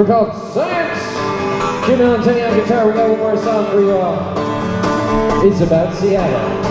We're called Science. Jimmy Elenteny on guitar. We got one more song for you all. It's about Seattle.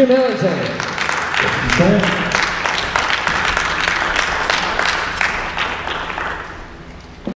有没有请？